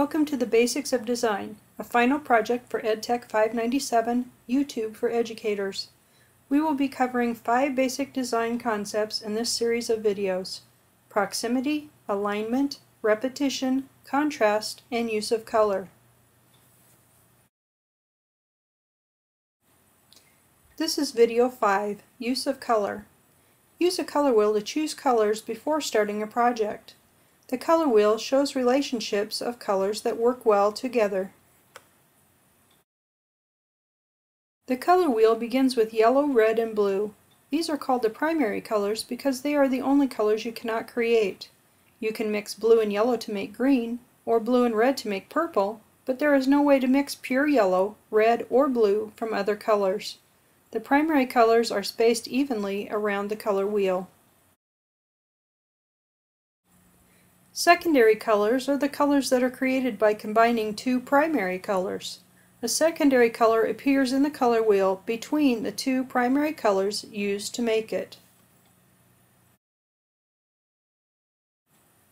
Welcome to the Basics of Design, a final project for EdTech 597, YouTube for Educators. We will be covering five basic design concepts in this series of videos. Proximity, alignment, repetition, contrast, and use of color. This is video 5, Use of Color. Use a color wheel to choose colors before starting a project. The color wheel shows relationships of colors that work well together. The color wheel begins with yellow, red, and blue. These are called the primary colors because they are the only colors you cannot create. You can mix blue and yellow to make green, or blue and red to make purple, but there is no way to mix pure yellow, red, or blue from other colors. The primary colors are spaced evenly around the color wheel. Secondary colors are the colors that are created by combining two primary colors. A secondary color appears in the color wheel between the two primary colors used to make it.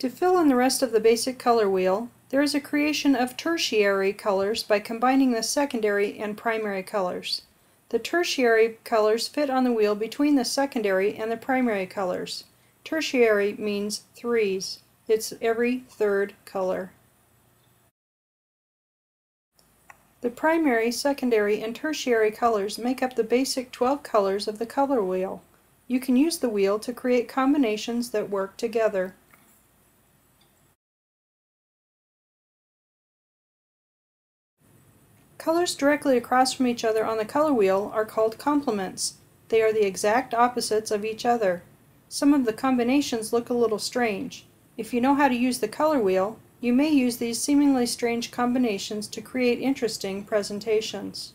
To fill in the rest of the basic color wheel, there is a creation of tertiary colors by combining the secondary and primary colors. The tertiary colors fit on the wheel between the secondary and the primary colors. Tertiary means threes. It's every third color. The primary, secondary, and tertiary colors make up the basic 12 colors of the color wheel. You can use the wheel to create combinations that work together. Colors directly across from each other on the color wheel are called complements. They are the exact opposites of each other. Some of the combinations look a little strange. If you know how to use the color wheel, you may use these seemingly strange combinations to create interesting presentations.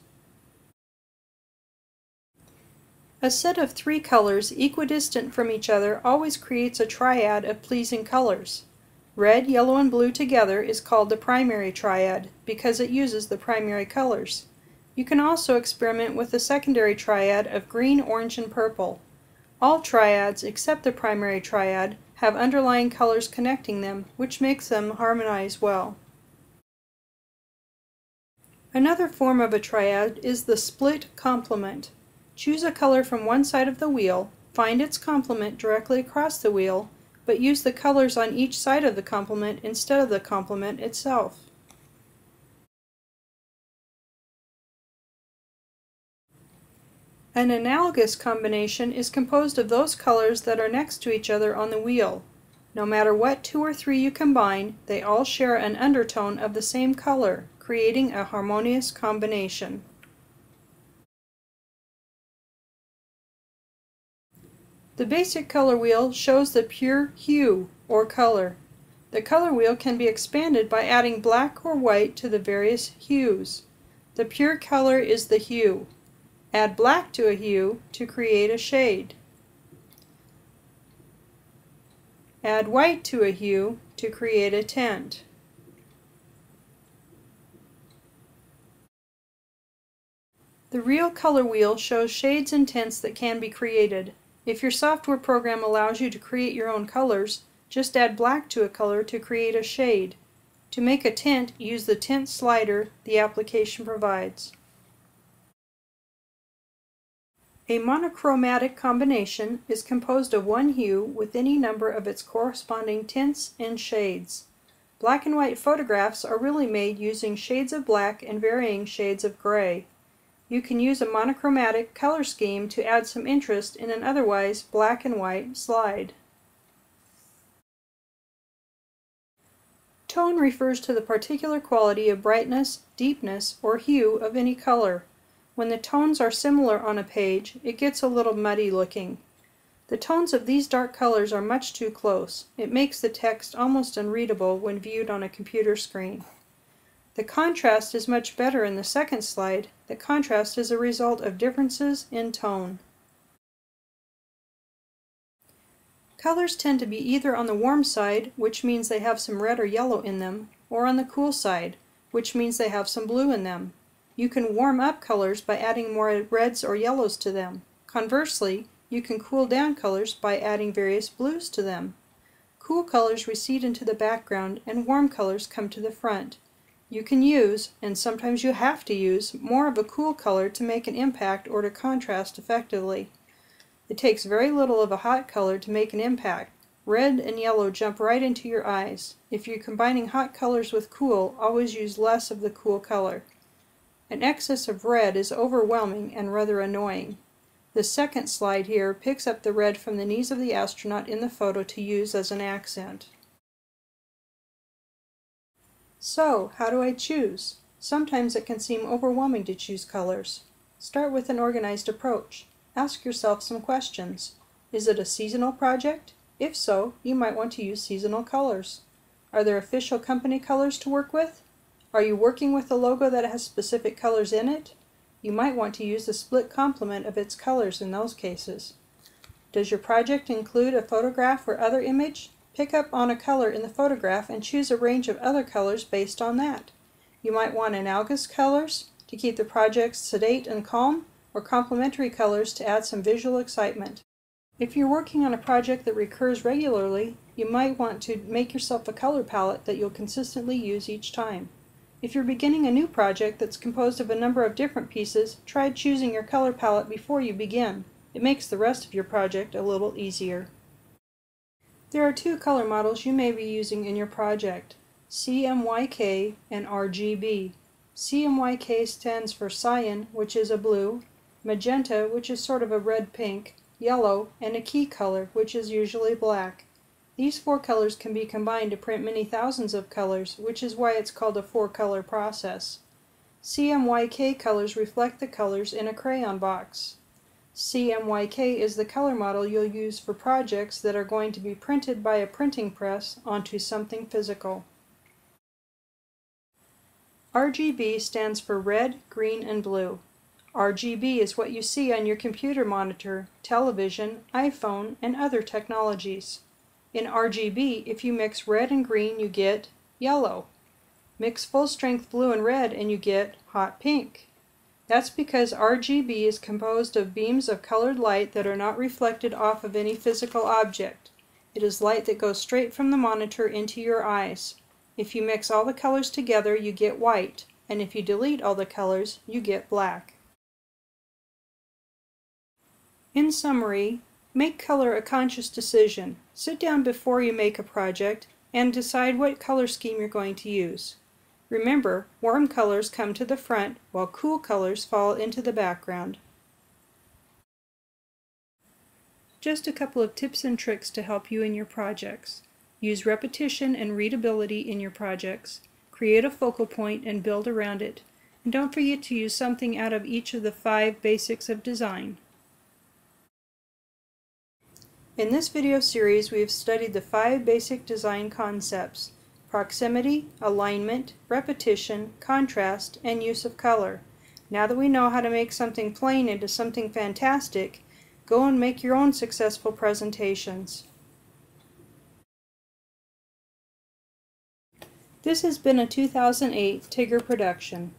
A set of three colors equidistant from each other always creates a triad of pleasing colors. Red, yellow, and blue together is called the primary triad because it uses the primary colors. You can also experiment with the secondary triad of green, orange, and purple. All triads except the primary triad have underlying colors connecting them, which makes them harmonize well. Another form of a triad is the split complement. Choose a color from one side of the wheel, find its complement directly across the wheel, but use the colors on each side of the complement instead of the complement itself. An analogous combination is composed of those colors that are next to each other on the wheel. No matter what two or three you combine, they all share an undertone of the same color, creating a harmonious combination. The basic color wheel shows the pure hue, or color. The color wheel can be expanded by adding black or white to the various hues. The pure color is the hue. Add black to a hue to create a shade. Add white to a hue to create a tint. The real color wheel shows shades and tints that can be created. If your software program allows you to create your own colors, just add black to a color to create a shade. To make a tint, use the tint slider the application provides. A monochromatic combination is composed of one hue with any number of its corresponding tints and shades. Black and white photographs are really made using shades of black and varying shades of gray you can use a monochromatic color scheme to add some interest in an otherwise black and white slide. Tone refers to the particular quality of brightness, deepness, or hue of any color. When the tones are similar on a page, it gets a little muddy looking. The tones of these dark colors are much too close. It makes the text almost unreadable when viewed on a computer screen. The contrast is much better in the second slide. The contrast is a result of differences in tone. Colors tend to be either on the warm side, which means they have some red or yellow in them, or on the cool side, which means they have some blue in them. You can warm up colors by adding more reds or yellows to them. Conversely, you can cool down colors by adding various blues to them. Cool colors recede into the background and warm colors come to the front. You can use, and sometimes you have to use, more of a cool color to make an impact or to contrast effectively. It takes very little of a hot color to make an impact. Red and yellow jump right into your eyes. If you're combining hot colors with cool, always use less of the cool color. An excess of red is overwhelming and rather annoying. The second slide here picks up the red from the knees of the astronaut in the photo to use as an accent. So, how do I choose? Sometimes it can seem overwhelming to choose colors. Start with an organized approach. Ask yourself some questions. Is it a seasonal project? If so, you might want to use seasonal colors. Are there official company colors to work with? Are you working with a logo that has specific colors in it? You might want to use the split complement of its colors in those cases. Does your project include a photograph or other image? Pick up on a color in the photograph and choose a range of other colors based on that. You might want analogous colors to keep the project sedate and calm, or complementary colors to add some visual excitement. If you're working on a project that recurs regularly, you might want to make yourself a color palette that you'll consistently use each time. If you're beginning a new project that's composed of a number of different pieces, try choosing your color palette before you begin. It makes the rest of your project a little easier. There are two color models you may be using in your project, CMYK and RGB. CMYK stands for cyan, which is a blue, magenta, which is sort of a red-pink, yellow, and a key color, which is usually black. These four colors can be combined to print many thousands of colors, which is why it's called a four-color process. CMYK colors reflect the colors in a crayon box. CMYK is the color model you'll use for projects that are going to be printed by a printing press onto something physical. RGB stands for red, green, and blue. RGB is what you see on your computer monitor, television, iPhone, and other technologies. In RGB, if you mix red and green, you get yellow. Mix full-strength blue and red and you get hot pink. That's because RGB is composed of beams of colored light that are not reflected off of any physical object. It is light that goes straight from the monitor into your eyes. If you mix all the colors together, you get white, and if you delete all the colors, you get black. In summary, Make color a conscious decision. Sit down before you make a project and decide what color scheme you're going to use. Remember, warm colors come to the front while cool colors fall into the background. Just a couple of tips and tricks to help you in your projects. Use repetition and readability in your projects. Create a focal point and build around it. And don't forget to use something out of each of the five basics of design. In this video series, we have studied the five basic design concepts, proximity, alignment, repetition, contrast, and use of color. Now that we know how to make something plain into something fantastic, go and make your own successful presentations. This has been a 2008 Tigger production.